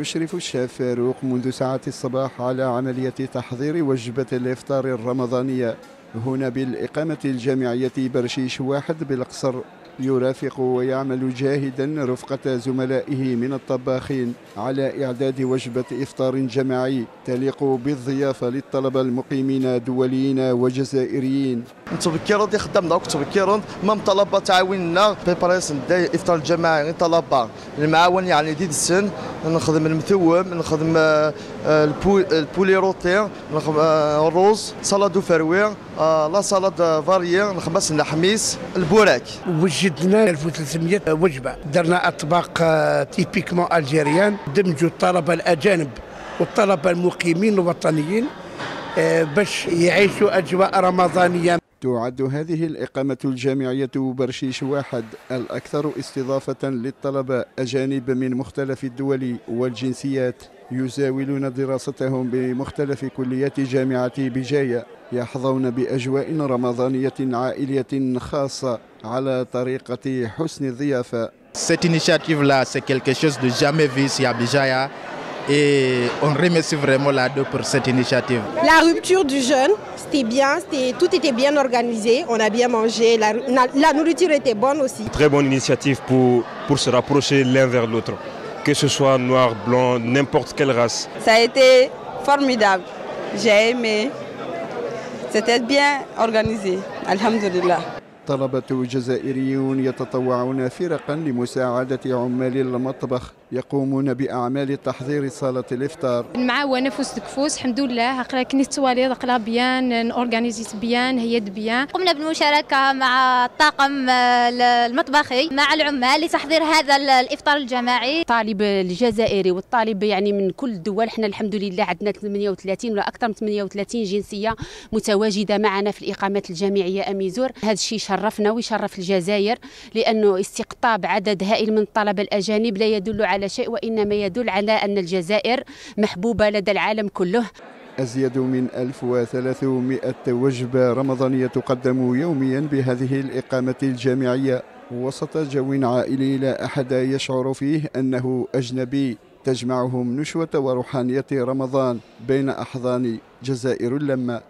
يشرف الشيف فاروق منذ ساعات الصباح على عملية تحضير وجبة الإفطار الرمضانية. هنا بالإقامة الجامعية برشيش واحد بالقصر يرافق ويعمل جاهدا رفقة زملائه من الطباخين على إعداد وجبة إفطار جماعي تليق بالضيافة للطلبة المقيمين دوليين وجزائريين. نتبكروا دي خدامنا وكتبكروا مام طلبة تعاوننا. بريباريسن دي إفطار الجماعي طلبة. المعاون يعني ديد السن. نخدم المثوم نخدم آه، ال poulet rôti نخدم آه، الروز سلطه فروي آه، لا سلطه variée نخبز الحميس البوراك. وجدنا 1300 وجبة. درنا أطباق typiquement algériens دمجوا الطلبة الأجانب والطلبة المقيمين الوطنيين باش يعيشوا أجواء رمضانية تعد هذه الإقامة الجامعية برشيش واحد الأكثر استضافة للطلبة أجانب من مختلف الدول والجنسيات يزاولون دراستهم بمختلف كليات جامعة بجاية يحظون بأجواء رمضانية عائلية خاصة على طريقة حسن الضيافة Cette initiative-là, c'est quelque chose de jamais vu ici à Bijaya. Et on remercie vraiment la l'ADO pour cette initiative. La rupture du jeûne, c'était bien, tout était bien organisé, on a bien mangé, la, la, nourriture était bonne aussi. Très bonne initiative pour, pour se rapprocher l'un vers l'autre, que ce soit noir, blanc, n'importe quelle race. Ça a été formidable, j'ai aimé, c'était bien organisé, alhamdulillah. طلبة جزائريون يتطوعون فرقا لمساعدة عمال المطبخ يقومون بأعمال تحضير صالة الإفطار. المعاونة فوس كفوس الحمد لله. أقرا كنيت توالي أقرا بيان نورغانيزيت بيان هي بيان. قمنا بالمشاركة مع الطاقم المطبخي مع العمال لتحضير هذا الإفطار الجماعي. الطالب الجزائري والطالب يعني من كل الدول. إحنا الحمد لله عندنا 38 ولا أكثر من 38 جنسية متواجدة معنا في الإقامات الجامعية أميزور. هذا الشيء شرفنا ويشرف الجزائر لأنه استقطاب عدد هائل من الطلبة الأجانب لا يدل على شيء وإنما يدل على أن الجزائر محبوبة لدى العالم كله. أزيد من 1300 وجبة رمضانية تقدم يوميا بهذه الإقامة الجامعية وسط جو عائلي لا أحد يشعر فيه أنه أجنبي. تجمعهم نشوة وروحانية رمضان بين أحضان جزائر لما